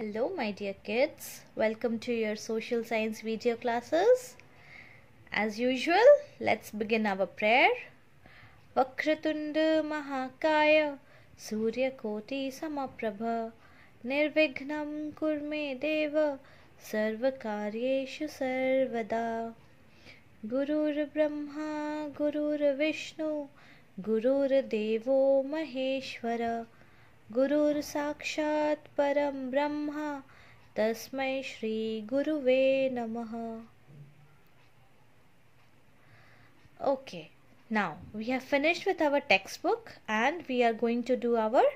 Hello, my dear kids. Welcome to your social science video classes. As usual, let's begin our prayer. Vakratunda Mahakaya Suryakoti Samaprabha Nirvignam Kurme Deva Sarvakaryeshu Sarvada Gurur Brahma Gurur Vishnu Gurur Devo Maheshwara गुरुर् साक्षात् परं ब्रह्म, तस्मै श्री गुरुवे नमः. Okay now we have finished with our textbook and we are going to do our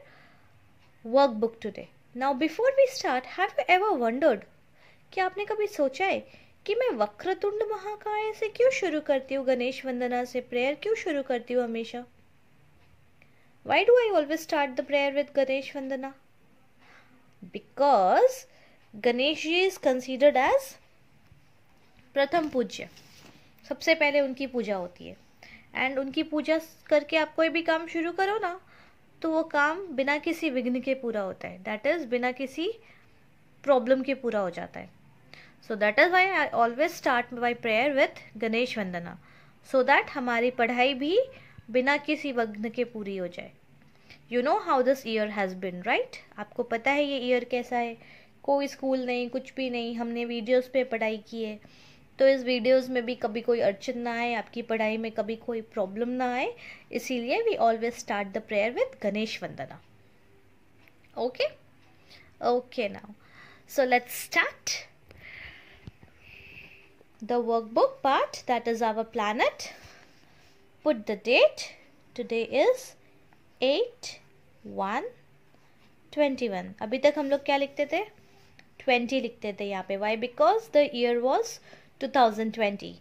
workbook today now before we start have you ever wondered कि आपने कभी सोचा है कि मैं वक्रतुंड महाकाय से क्यों शुरू करती हूँ? गणेश वंदना से प्रेयर क्यों शुरू करती हूँ हमेशा? Why do I always start the prayer with Ganesh Vandana? Because Ganesh ji is considered as प्रथम पूज्य सबसे पहले उनकी पूजा होती है। एंड उनकी पूजा करके आप कोई भी काम शुरू करो ना तो वो काम बिना किसी विघ्न के पूरा होता है। दैट इज़ बिना किसी प्रॉब्लम के पूरा हो जाता है। So that is why I always start my prayer with Ganesh vandana so that हमारी पढ़ाई भी बिना किसी वग्न के पूरी हो जाए। You know how this year has been right आपको पता है ये ईयर कैसा है? कोई स्कूल नहीं, कुछ भी नहीं, हमने वीडियोस पे पढ़ाई की है। तो इस वीडियोस में भी कभी कोई अड़चन ना आए, आपकी पढ़ाई में कभी कोई प्रॉब्लम ना आए। इसीलिए we always start the prayer with Ganesh vandana okay okay now so let's start the workbook part that is our planet. put the date today is 8 1 21 अभी तक हम लोग क्या लिखते थे 20 लिखते थे यहाँ पे why because the year was 2020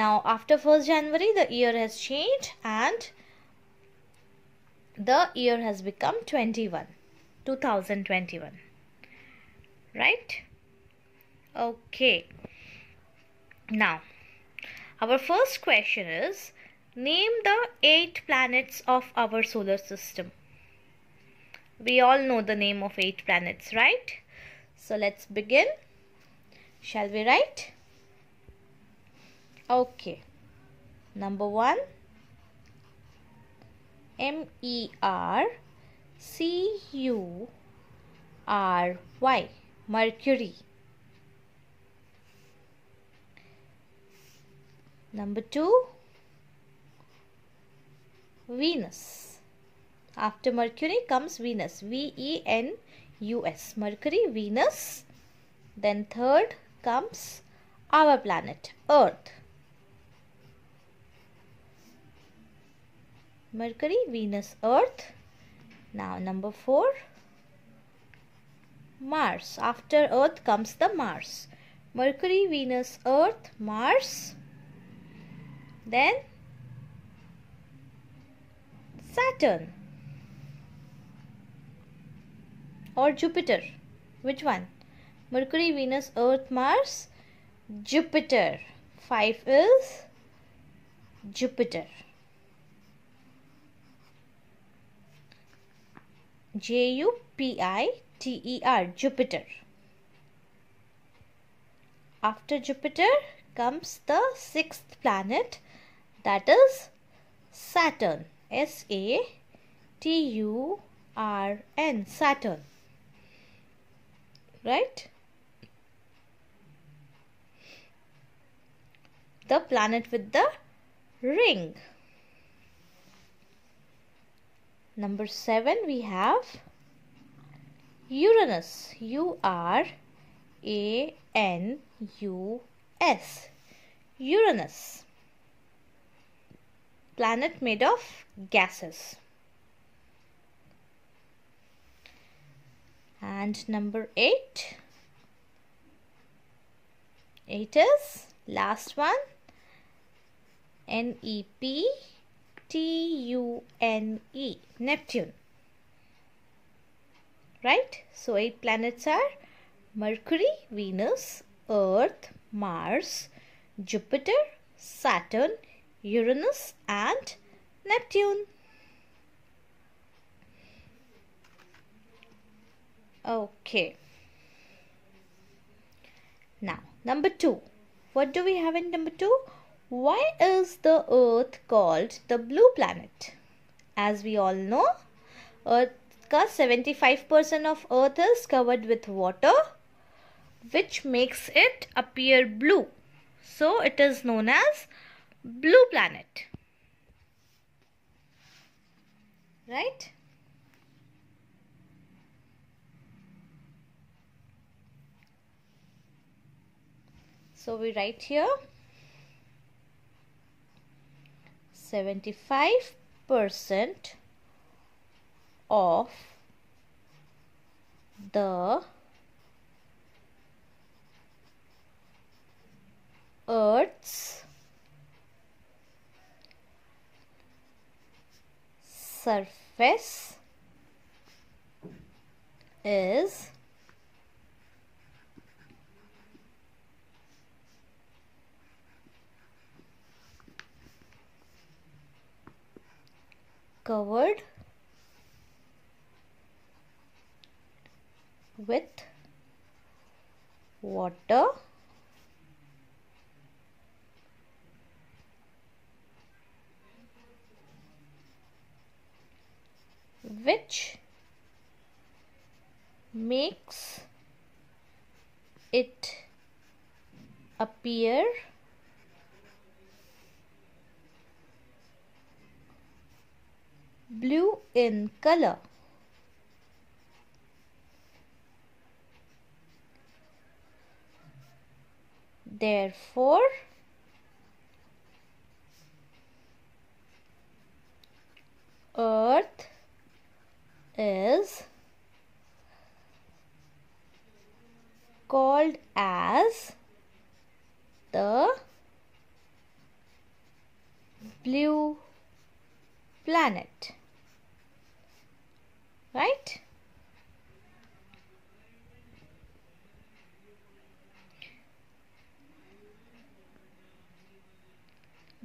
now after 1st January the year has changed and the year has become 21 2021 right okay now our first question is Name the eight planets of our solar system. We all know the name of eight planets, right? So let's begin. Shall we write? Okay. Number one M E R C U R Y Mercury. Number two Venus. After Mercury comes Venus. V E N U S. Mercury, Venus. Then third comes our planet, Earth. Mercury, Venus, Earth. Now number four. Mars. After Earth comes the Mars. Mercury, Venus, Earth, Mars. Then Saturn or Jupiter? Which one? Mercury, Venus, Earth, Mars, Jupiter. Five is Jupiter. J U P I T E R Jupiter. After Jupiter comes the sixth planet that is Saturn. S A T U R N Saturn. Right? The planet with the ring. Number 7 we have Uranus. U R A N U S. Uranus planet made of gases. And number 8. 8 is last one. N-E-P T-U-N-E. Neptune. Right? So 8 planets are Mercury, Venus, Earth, Mars, Jupiter, Saturn, Uranus and Neptune. Okay. Now, number two. What do we have in number two? Why is the Earth called the blue planet? As we all know, Earth का 75% of Earth is covered with water which makes it appear blue. So it is known as blue planet. Right? So we write here 75% of the Earth's surface is covered with water which makes it appear blue in color. Therefore, Earth is called as the blue planet. Right?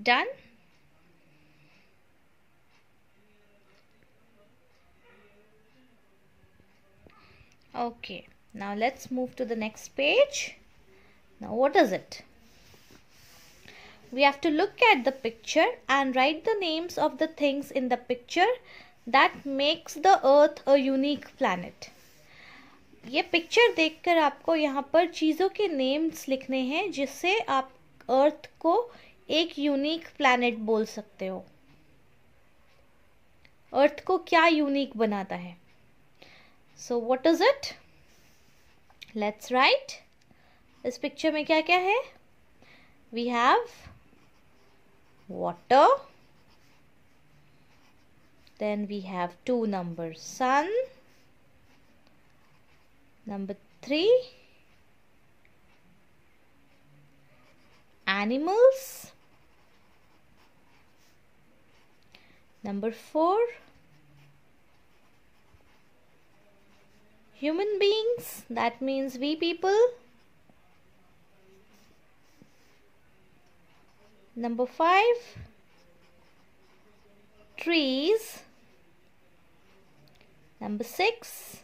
Done okay now let's move to the next page now what is it we have to look at the picture and write the names of the things in the picture that makes the earth a unique planet ये picture देखकर आपको यहाँ पर चीज़ों के names लिखने हैं जिससे आप अर्थ को एक यूनिक प्लैनेट बोल सकते हो अर्थ को क्या यूनिक बनाता है so what is it let's write इस पिक्चर में क्या क्या है we have water then we have two numbers sun number 3 animals number 4 human beings that means we people Number 5 trees. Number 6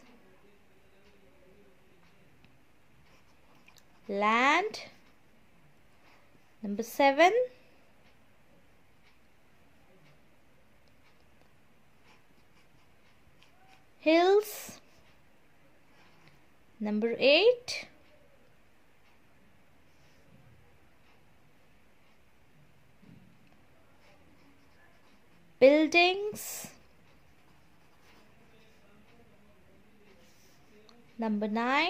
land. Number 7 hills. Number 8 buildings. Number 9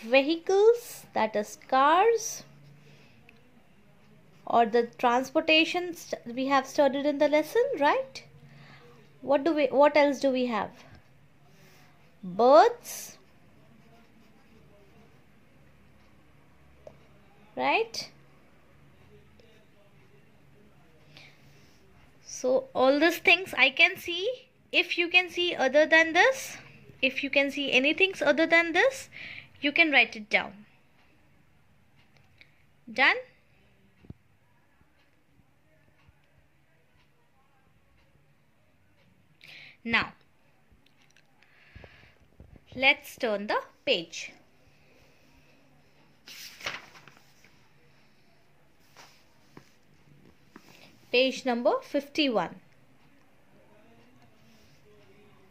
vehicles that is cars or the transportation we have studied in the lesson right? What do we what else do we have birds right? So all these things I can see. If you can see other than this if you can see anything other than this you can write it down. Done? Now Let's turn the page. Page number 51.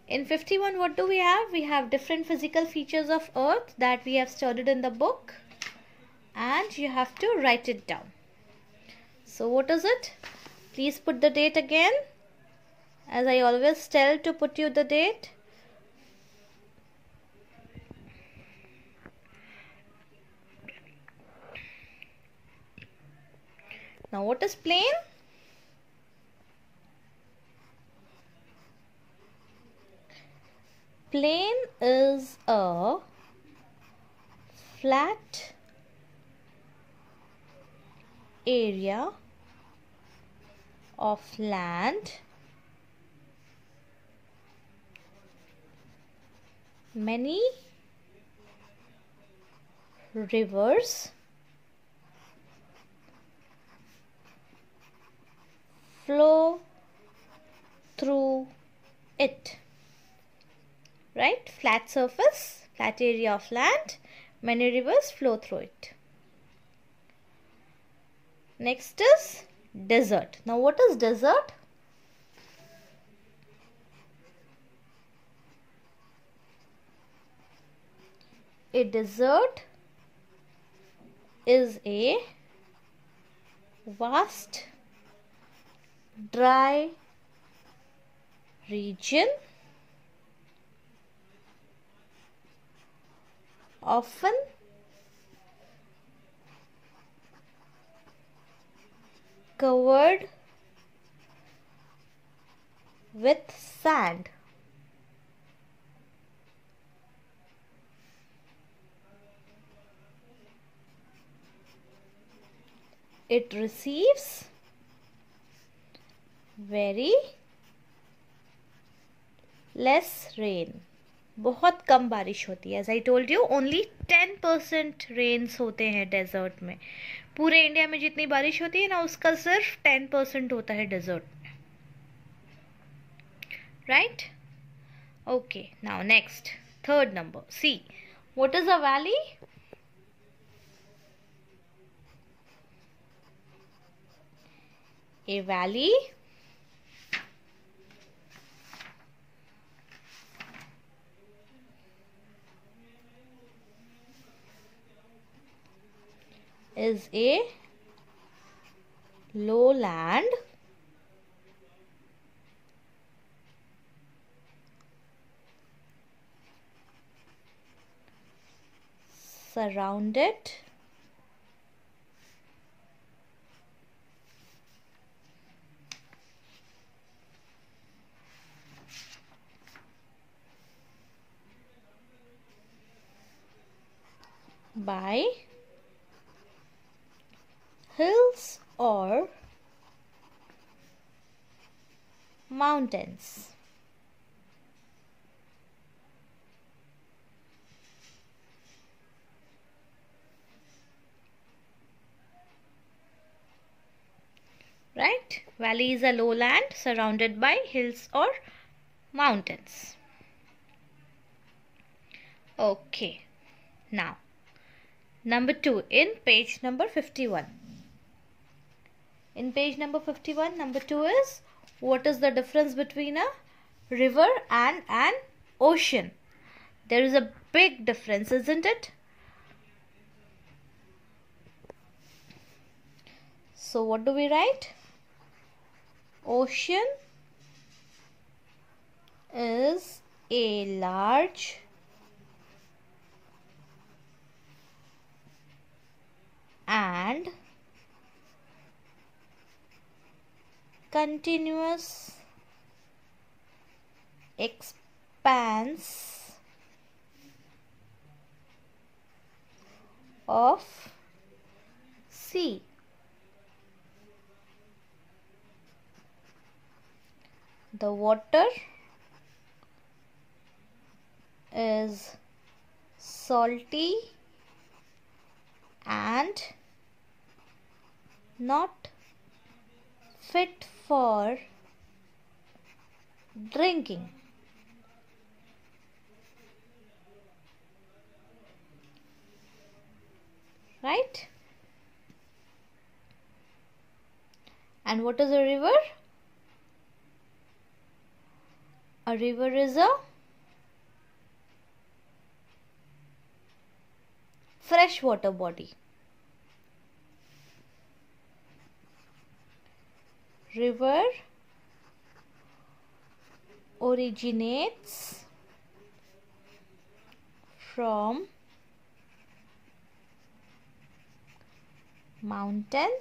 In 51, what do we have? We have different physical features of earth that we have studied in the book and you have to write it down. So what is it? Please put the date again. As I always tell to put you the date. Now what is plain? Plain is a flat area of land many rivers flow through it right? Flat surface flat area of land many rivers flow through it. Next is desert. Now what is desert? A desert is a vast dry region often covered with sand. It receives very less rain. बहुत कम बारिश होती है। As I told you only ten percent rains होते हैं desert में। पूरे India में जितनी बारिश होती है ना, उसका सिर्फ़ टेन परसेंट होता है डेजर्ट में। Right okay now next third number C what is a valley a valley is a lowland surrounded by hills or mountains. Right? Valley is a lowland surrounded by hills or mountains. Okay. Now, number 2 in page number 51. In page number 51, number 2 is what is the difference between a river and an ocean? There is a big difference, isn't it? So what do we write? Ocean is a large and continuous expanse of sea. The water is salty and not fit for drinking. Right? And what is a river? A river is a freshwater body. River originates from mountain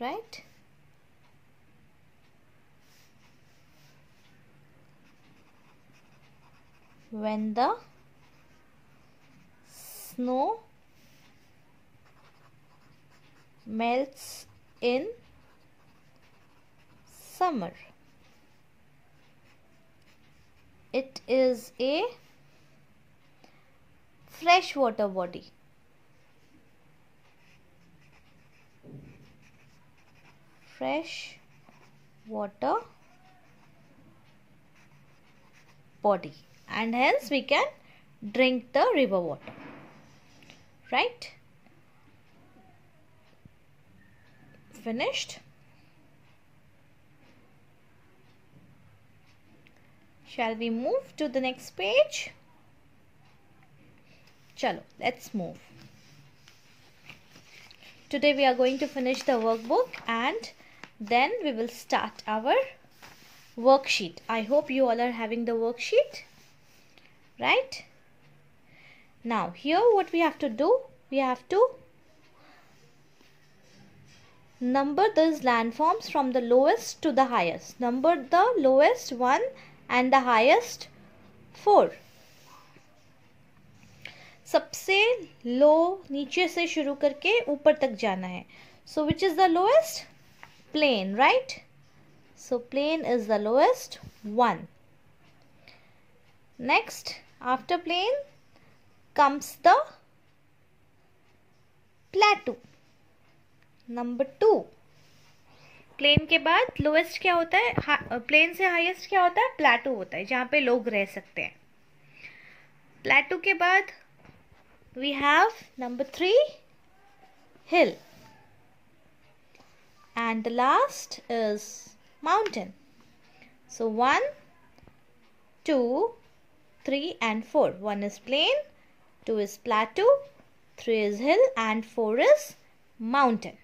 right? When the snow melts in summer. It is a freshwater body. Fresh water body. And hence we can drink the river water. Right finished shall we move to the next page chalo let's move today we are going to finish the workbook and then we will start our worksheet. I hope you all are having the worksheet. Right? Now here what we have to do, we have to number these landforms from the lowest to the highest. Number the lowest one and the highest 4. सबसे लो नीचे से शुरू करके ऊपर तक जाना है so which is the lowest plane, right? So plane is the lowest one. Next, after plane comes the plateau. number two. Plain के बाद लोएस्ट क्या होता है? प्लेन से हाईएस्ट क्या होता है? प्लेटू होता है, जहाँ पे लोग रह सकते हैं। प्लेटू के बाद we have number three hill and the last is mountain so one two three and four one is plain two is plateau three is hill and four is mountain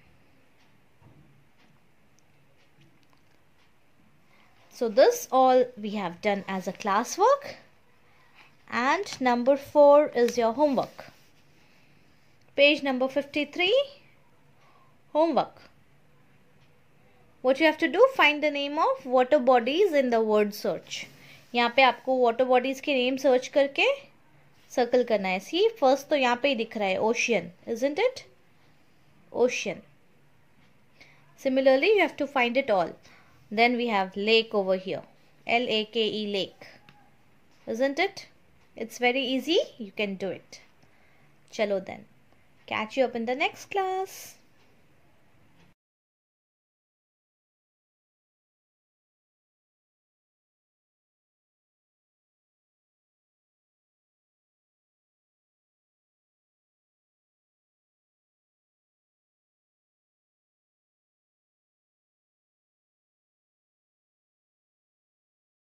So this all we have done as a classwork. And number 4 is your homework. Page number 53 homework. What you have to do find the name of water bodies in the word search यहाँ पे आपको water bodies के name search करके circle करना है. सी first तो यहाँ पे ही दिख रहा है ocean is it ocean similarly you have to find it all Then we have lake over here. L-A-K-E lake. Isn't it? It's very easy. You can do it. Chalo then. Catch you up in the next class.